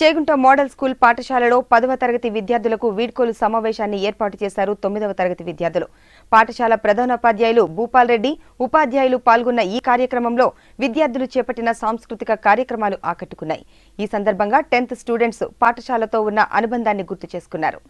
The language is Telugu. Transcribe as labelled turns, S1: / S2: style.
S1: చేగుంట మోడల్ స్కూల్ పాఠశాలలో పదవ తరగతి విద్యార్థులకు వీడ్కోలు సమావేశాన్ని ఏర్పాటు చేశారు తొమ్మిదవ తరగతి విద్యార్థులు. పాఠశాల ప్రధానోపాధ్యాయులు భూపాల్ రెడ్డి ఉపాధ్యాయులు పాల్గొన్న ఈ కార్యక్రమంలో విద్యార్థులు చేపట్టిన సాంస్కృతిక కార్యక్రమాలు ఆకట్టుకున్నాయి. ఈ సందర్భంగా టెన్త్ స్టూడెంట్స్ పాఠశాలతో ఉన్న అనుబంధాన్ని గుర్తు చేసుకున్నారు.